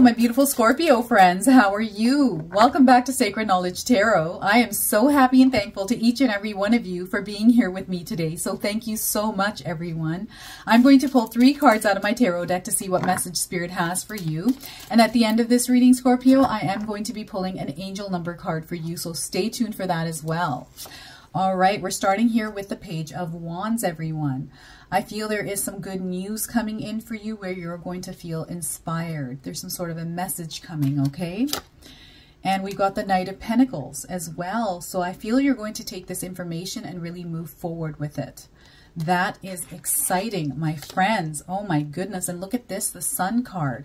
My beautiful Scorpio friends. How are you? Welcome back to Sacred Knowledge Tarot. I am so happy and thankful to each and every one of you for being here with me today. So thank you so much, everyone. I'm going to pull three cards out of my tarot deck to see what message Spirit has for you. And at the end of this reading, Scorpio, I am going to be pulling an angel number card for you. So stay tuned for that as well. All right, we're starting here with the Page of Wands, everyone. I feel there is some good news coming in for you where you're going to feel inspired. There's some sort of a message coming, okay? And we've got the Knight of Pentacles as well. So I feel you're going to take this information and really move forward with it. That is exciting, my friends. Oh my goodness. And look at this, the Sun card.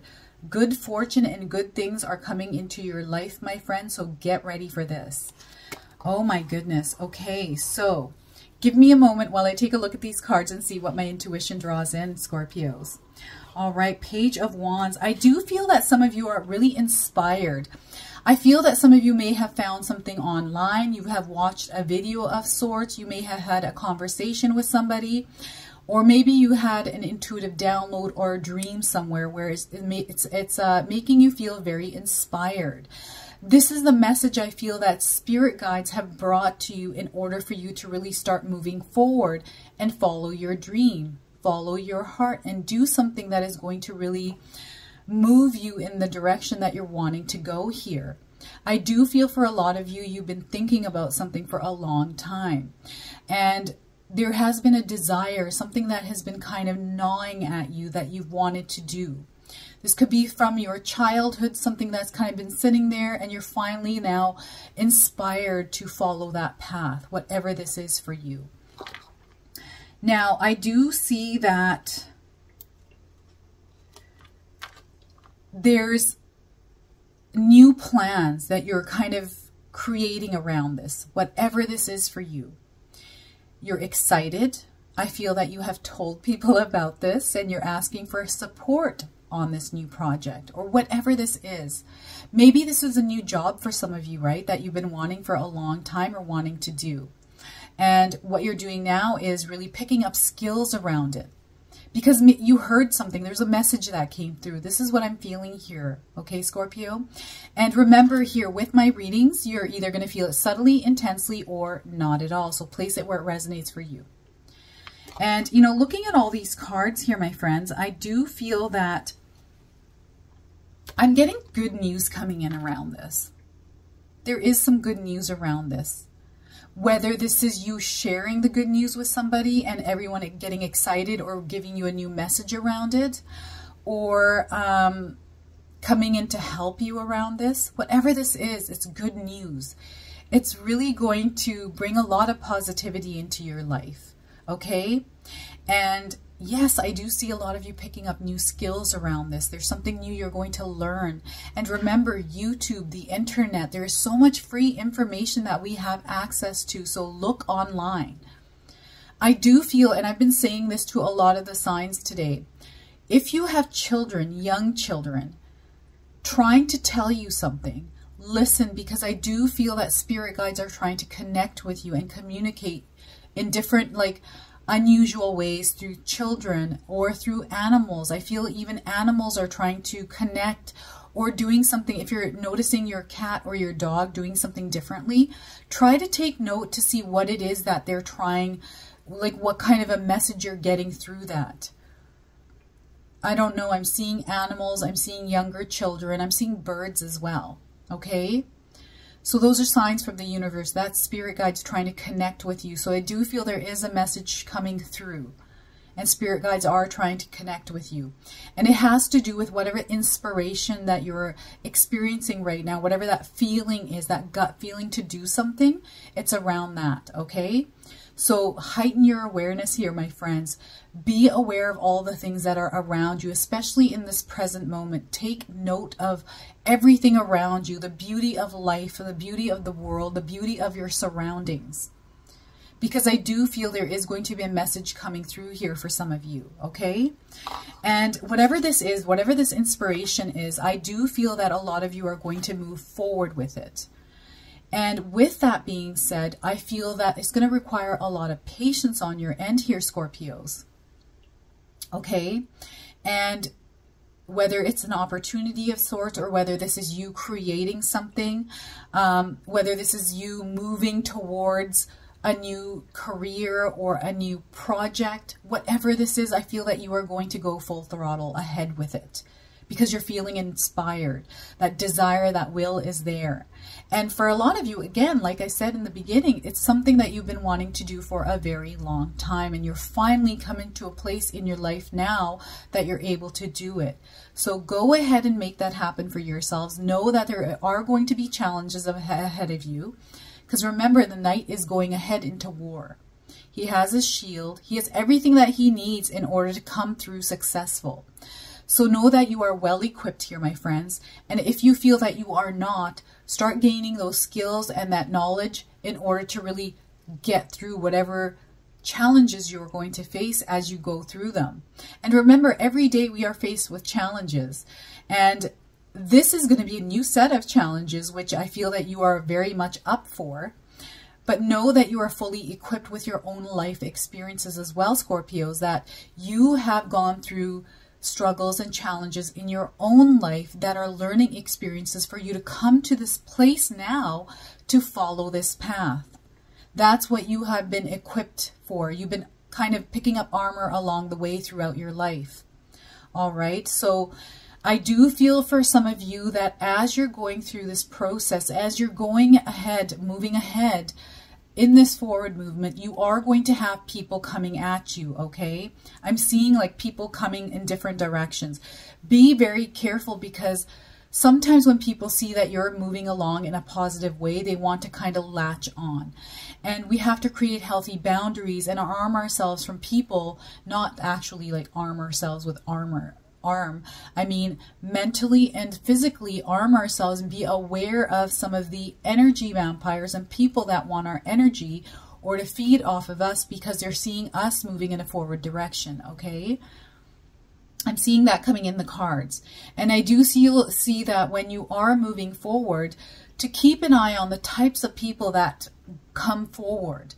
Good fortune and good things are coming into your life, my friend. So get ready for this. Oh my goodness. Okay, so Give me a moment while I take a look at these cards and see what my intuition draws in, Scorpios. All right, Page of Wands. I do feel that some of you are really inspired. I feel that some of you may have found something online. You have watched a video of sorts. You may have had a conversation with somebody. Or maybe you had an intuitive download or a dream somewhere where it's, it's, it's uh, making you feel very inspired. This is the message I feel that spirit guides have brought to you in order for you to really start moving forward and follow your dream, follow your heart, and do something that is going to really move you in the direction that you're wanting to go here. I do feel for a lot of you, you've been thinking about something for a long time. And there has been a desire, something that has been kind of gnawing at you that you've wanted to do. This could be from your childhood, something that's kind of been sitting there and you're finally now inspired to follow that path, whatever this is for you. Now, I do see that there's new plans that you're kind of creating around this, whatever this is for you. You're excited. I feel that you have told people about this and you're asking for support on this new project or whatever this is. Maybe this is a new job for some of you, right? That you've been wanting for a long time or wanting to do. And what you're doing now is really picking up skills around it because you heard something. There's a message that came through. This is what I'm feeling here. Okay, Scorpio? And remember here with my readings, you're either going to feel it subtly, intensely, or not at all. So place it where it resonates for you. And, you know, looking at all these cards here, my friends, I do feel that I'm getting good news coming in around this. There is some good news around this. Whether this is you sharing the good news with somebody and everyone getting excited or giving you a new message around it, or um, coming in to help you around this, whatever this is, it's good news. It's really going to bring a lot of positivity into your life okay? And yes, I do see a lot of you picking up new skills around this. There's something new you're going to learn. And remember, YouTube, the internet, there is so much free information that we have access to. So look online. I do feel, and I've been saying this to a lot of the signs today, if you have children, young children, trying to tell you something, listen because I do feel that spirit guides are trying to connect with you and communicate in different like unusual ways through children or through animals. I feel even animals are trying to connect or doing something. If you're noticing your cat or your dog doing something differently, try to take note to see what it is that they're trying, like what kind of a message you're getting through that. I don't know. I'm seeing animals. I'm seeing younger children. I'm seeing birds as well. Okay? So those are signs from the universe. That spirit guide's trying to connect with you. So I do feel there is a message coming through. And spirit guides are trying to connect with you. And it has to do with whatever inspiration that you're experiencing right now, whatever that feeling is, that gut feeling to do something, it's around that, okay? So heighten your awareness here, my friends. Be aware of all the things that are around you, especially in this present moment. Take note of everything around you, the beauty of life, the beauty of the world, the beauty of your surroundings. Because I do feel there is going to be a message coming through here for some of you, okay? And whatever this is, whatever this inspiration is, I do feel that a lot of you are going to move forward with it. And with that being said, I feel that it's going to require a lot of patience on your end here, Scorpios. Okay? And whether it's an opportunity of sorts or whether this is you creating something, um, whether this is you moving towards a new career or a new project, whatever this is, I feel that you are going to go full throttle ahead with it because you're feeling inspired. That desire, that will is there. And for a lot of you, again, like I said in the beginning, it's something that you've been wanting to do for a very long time. And you're finally coming to a place in your life now that you're able to do it. So go ahead and make that happen for yourselves. Know that there are going to be challenges ahead of you. Because remember, the knight is going ahead into war. He has a shield. He has everything that he needs in order to come through successful. So know that you are well equipped here, my friends. And if you feel that you are not, start gaining those skills and that knowledge in order to really get through whatever challenges you're going to face as you go through them. And remember, every day we are faced with challenges. And this is going to be a new set of challenges, which I feel that you are very much up for. But know that you are fully equipped with your own life experiences as well, Scorpios, that you have gone through struggles and challenges in your own life that are learning experiences for you to come to this place now to follow this path. That's what you have been equipped for. You've been kind of picking up armor along the way throughout your life. All right, so I do feel for some of you that as you're going through this process, as you're going ahead, moving ahead, in this forward movement, you are going to have people coming at you, okay? I'm seeing like people coming in different directions. Be very careful because sometimes when people see that you're moving along in a positive way, they want to kind of latch on. And we have to create healthy boundaries and arm ourselves from people, not actually like arm ourselves with armor, arm. I mean, mentally and physically arm ourselves and be aware of some of the energy vampires and people that want our energy or to feed off of us because they're seeing us moving in a forward direction, okay? I'm seeing that coming in the cards. And I do see, see that when you are moving forward, to keep an eye on the types of people that come forward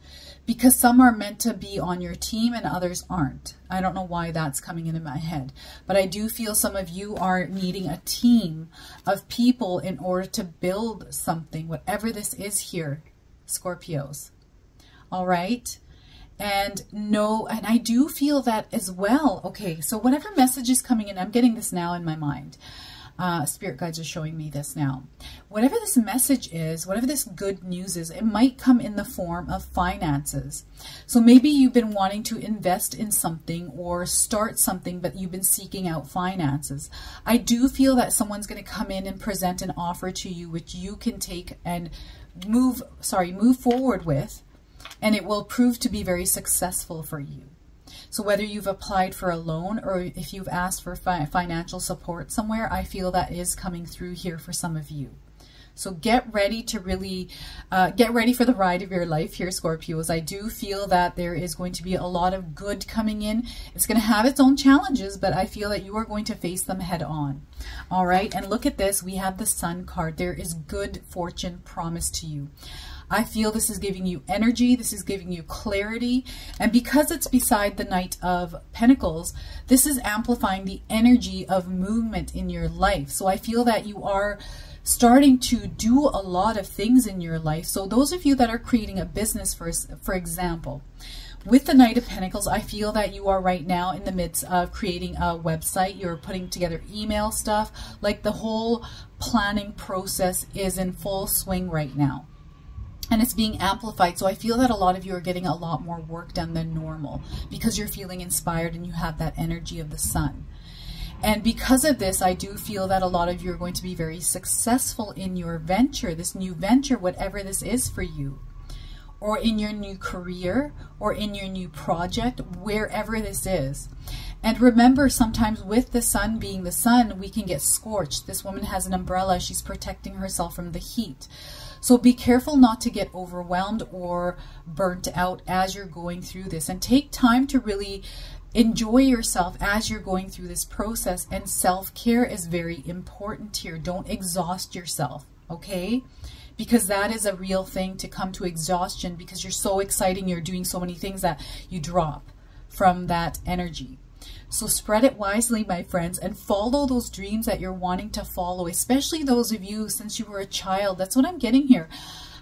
because some are meant to be on your team and others aren't. I don't know why that's coming into my head, but I do feel some of you are needing a team of people in order to build something, whatever this is here, Scorpios. All right? And no, and I do feel that as well. Okay, so whatever message is coming in, I'm getting this now in my mind. Uh, Spirit guides are showing me this now. Whatever this message is, whatever this good news is, it might come in the form of finances. So maybe you've been wanting to invest in something or start something, but you've been seeking out finances. I do feel that someone's going to come in and present an offer to you, which you can take and move, sorry, move forward with, and it will prove to be very successful for you. So whether you've applied for a loan or if you've asked for fi financial support somewhere, I feel that is coming through here for some of you. So get ready to really uh, get ready for the ride of your life here, Scorpios. I do feel that there is going to be a lot of good coming in. It's going to have its own challenges, but I feel that you are going to face them head on. All right, and look at this. We have the Sun card. There is good fortune promised to you. I feel this is giving you energy, this is giving you clarity, and because it's beside the Knight of Pentacles, this is amplifying the energy of movement in your life. So I feel that you are starting to do a lot of things in your life. So those of you that are creating a business, for, for example, with the Knight of Pentacles, I feel that you are right now in the midst of creating a website. You're putting together email stuff. Like the whole planning process is in full swing right now and it's being amplified. So I feel that a lot of you are getting a lot more work done than normal because you're feeling inspired and you have that energy of the sun. And because of this, I do feel that a lot of you are going to be very successful in your venture, this new venture, whatever this is for you, or in your new career, or in your new project, wherever this is. And remember, sometimes with the sun being the sun, we can get scorched. This woman has an umbrella. She's protecting herself from the heat. So be careful not to get overwhelmed or burnt out as you're going through this and take time to really enjoy yourself as you're going through this process and self-care is very important here. Don't exhaust yourself, okay? Because that is a real thing to come to exhaustion because you're so exciting, you're doing so many things that you drop from that energy. So spread it wisely, my friends, and follow those dreams that you're wanting to follow, especially those of you since you were a child. That's what I'm getting here.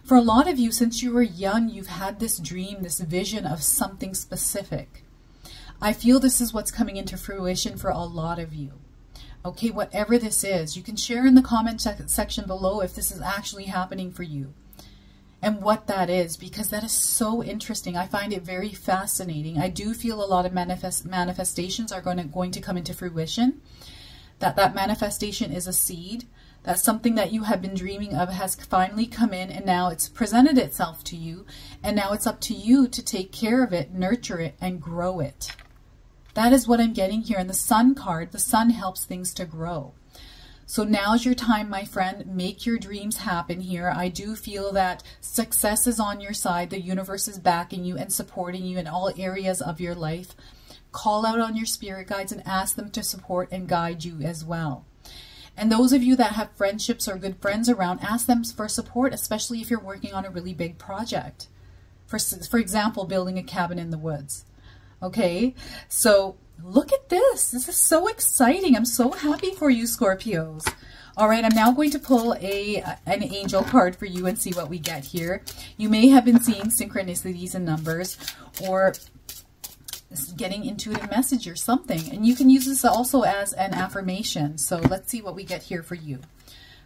For a lot of you, since you were young, you've had this dream, this vision of something specific. I feel this is what's coming into fruition for a lot of you. Okay, whatever this is, you can share in the comment section below if this is actually happening for you and what that is because that is so interesting. I find it very fascinating. I do feel a lot of manifest manifestations are going to, going to come into fruition. That that manifestation is a seed. That something that you have been dreaming of has finally come in and now it's presented itself to you. And now it's up to you to take care of it, nurture it, and grow it. That is what I'm getting here. In the sun card, the sun helps things to grow. So now's your time, my friend. Make your dreams happen here. I do feel that success is on your side. The universe is backing you and supporting you in all areas of your life. Call out on your spirit guides and ask them to support and guide you as well. And those of you that have friendships or good friends around, ask them for support, especially if you're working on a really big project. For, for example, building a cabin in the woods. Okay, so look at this. This is so exciting. I'm so happy for you, Scorpios. All right, I'm now going to pull a uh, an angel card for you and see what we get here. You may have been seeing synchronicities and numbers or getting intuitive message or something. And you can use this also as an affirmation. So let's see what we get here for you.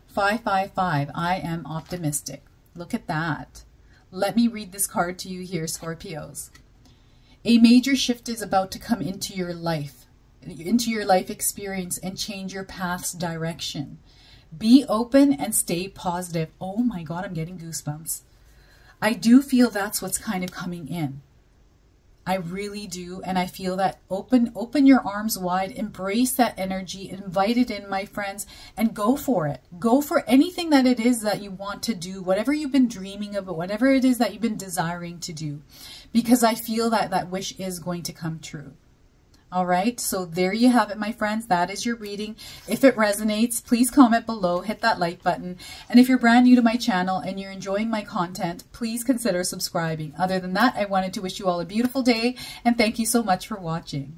555, I am optimistic. Look at that. Let me read this card to you here, Scorpios. A major shift is about to come into your life, into your life experience and change your path's direction. Be open and stay positive. Oh my God, I'm getting goosebumps. I do feel that's what's kind of coming in. I really do. And I feel that open, open your arms wide, embrace that energy, invite it in, my friends, and go for it. Go for anything that it is that you want to do, whatever you've been dreaming of, whatever it is that you've been desiring to do, because I feel that that wish is going to come true. All right, so there you have it, my friends. That is your reading. If it resonates, please comment below, hit that like button. And if you're brand new to my channel and you're enjoying my content, please consider subscribing. Other than that, I wanted to wish you all a beautiful day and thank you so much for watching.